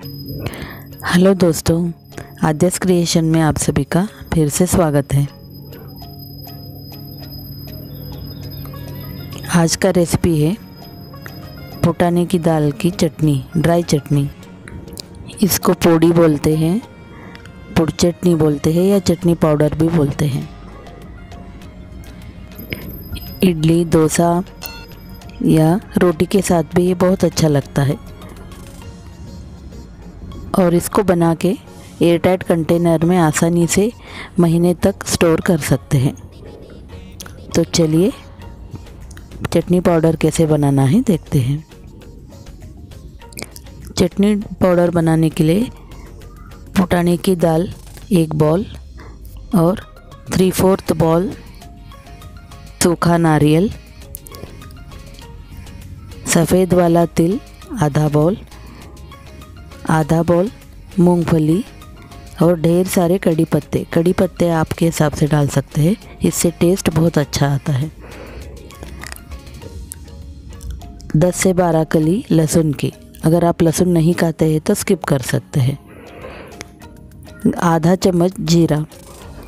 Hello दोस्तों आद्यस creation में आप सभी का फिर से स्वागत है। आज का रेसिपी है पुटाने की दाल की चटनी ड्राई चटनी। इसको पोड़ी बोलते हैं, पुड़ चटनी बोलते हैं या चटनी पाउडर भी बोलते हैं। इडली, डोसा या रोटी के साथ भी ये बहुत अच्छा लगता है। और इसको बना के एयरटाइट कंटेनर में आसानी से महीने तक स्टोर कर सकते हैं। तो चलिए, चटनी पाउडर कैसे बनाना है देखते हैं। चटनी पाउडर बनाने के लिए फुटाने की दाल एक बॉल और थ्री फोर्थ बॉल सूखा नारियल, सफ़ेद वाला तिल आधा बॉल आधा बॉल, मूंगफली और ढेर सारे कड़ी पत्ते। कड़ी पत्ते आपके हिसाब से डाल सकते हैं। इससे टेस्ट बहुत अच्छा आता है। 10 से 12 कली लहसुन की। अगर आप लहसुन नहीं खाते हैं तो स्किप कर सकते हैं। आधा चम्मच जीरा।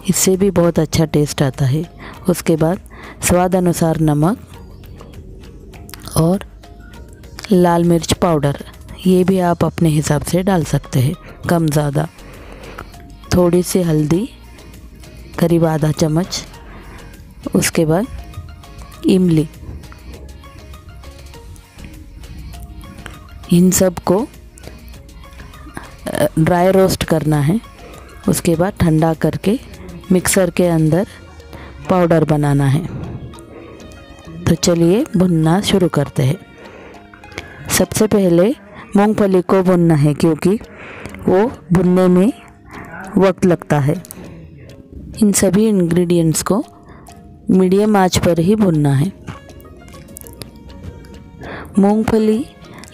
इससे भी बहुत अच्छा टेस्ट आता है। उसके बाद स्वाद अनुसार नमक और लाल मिर्च पाउडर। ये भी आप अपने हिसाब से डाल सकते हैं, कम ज़्यादा। थोड़ी सी हल्दी, करीब आधा चम्मच, उसके बाद इमली। इन सबको ड्राई रोस्ट करना है। उसके बाद ठंडा करके मिक्सर के अंदर पाउडर बनाना है। तो चलिए भुनना शुरू करते हैं। सबसे पहले मूंगफली को भुनना है क्योंकि वो भुनने में वक्त लगता है। इन सभी इंग्रेडिएंट्स को मीडियम आँच पर ही भुनना है। मूंगफली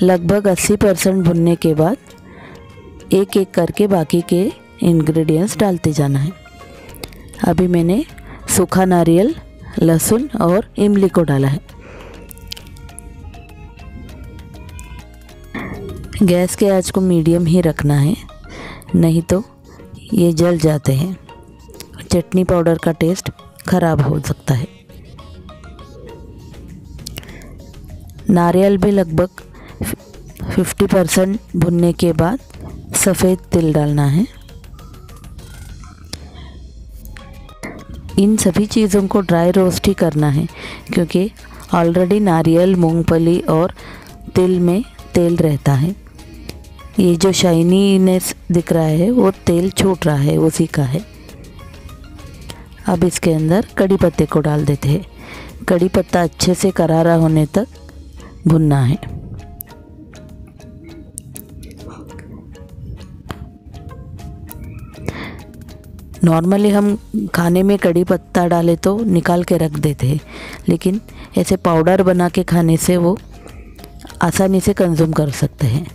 लगभग 80 परसेंट भुनने के बाद एक एक करके बाकी के इंग्रेडिएंट्स डालते जाना है। अभी मैंने सूखा नारियल, लहसुन और इमली को डाला है। गैस के आँच को मीडियम ही रखना है, नहीं तो ये जल जाते हैं। चटनी पाउडर का टेस्ट ख़राब हो सकता है। नारियल भी लगभग 50 परसेंट भुनने के बाद सफ़ेद तिल डालना है। इन सभी चीज़ों को ड्राई रोस्ट ही करना है, क्योंकि ऑलरेडी नारियल, मूंगफली और तिल में तेल रहता है। ये जो शाइनीनेस दिख रहा है, वो तेल छूट रहा है, उसी का है। अब इसके अंदर कड़ी पत्ते को डाल देते हैं। कड़ी पत्ता अच्छे से करारा होने तक भुनना है। नॉर्मली हम खाने में कड़ी पत्ता डाले तो निकाल के रख देते हैं, लेकिन ऐसे पाउडर बना के खाने से वो आसानी से कंज्यूम कर सकते हैं।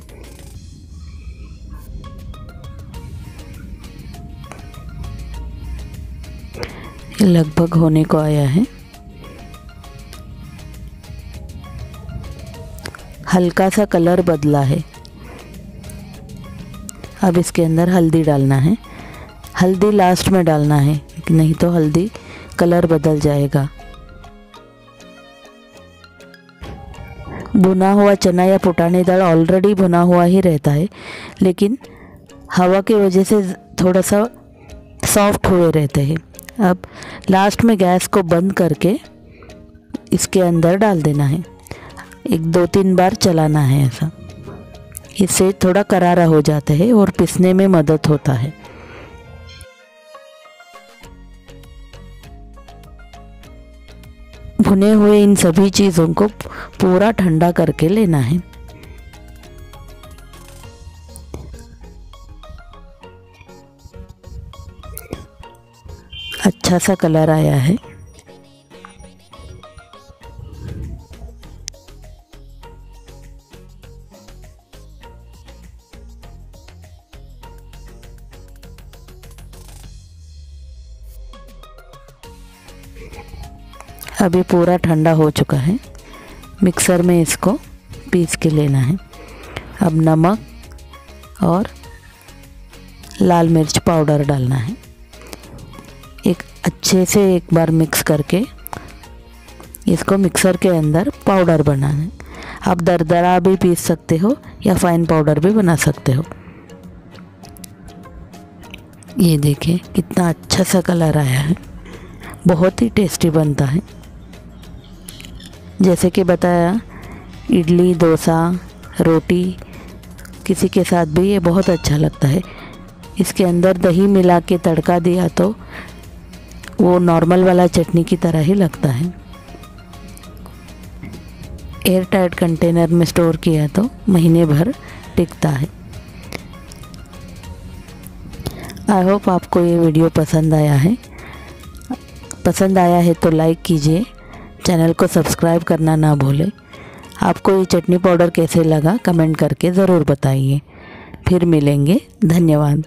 लगभग होने को आया है। हल्का सा कलर बदला है। अब इसके अंदर हल्दी डालना है। हल्दी लास्ट में डालना है, नहीं तो हल्दी कलर बदल जाएगा। भुना हुआ चना या पुटाने दाल ऑलरेडी भुना हुआ ही रहता है, लेकिन हवा की वजह से थोड़ा सा सॉफ्ट हुए रहते हैं। अब लास्ट में गैस को बंद करके इसके अंदर डाल देना है। एक दो तीन बार चलाना है ऐसा। इससे थोड़ा करारा हो जाता है और पिसने में मदद होता है। भुने हुए इन सभी चीज़ों को पूरा ठंडा करके लेना है। अच्छा सा कलर आया है। अभी पूरा ठंडा हो चुका है। मिक्सर में इसको पीस के लेना है। अब नमक और लाल मिर्च पाउडर डालना है। एक अच्छे से एक बार मिक्स करके, इसको मिक्सर के अंदर पाउडर बनाना है। आप दरदरा भी पीस सकते हो या फाइन पाउडर भी बना सकते हो। ये देखिए, कितना अच्छा सा कलर आया है। बहुत ही टेस्टी बनता है। जैसे कि बताया, इडली, डोसा, रोटी, किसी के साथ भी ये बहुत अच्छा लगता है। इसके अंदर दही मिला के तड़का दिया तो वो नॉर्मल वाला चटनी की तरह ही लगता है। एयर टाइट कंटेनर में स्टोर किया तो महीने भर टिकता है। आई होप आपको ये वीडियो पसंद आया है। पसंद आया है तो लाइक कीजिए। चैनल को सब्सक्राइब करना ना भूलें। आपको ये चटनी पाउडर कैसे लगा कमेंट करके ज़रूर बताइए। फिर मिलेंगे। धन्यवाद।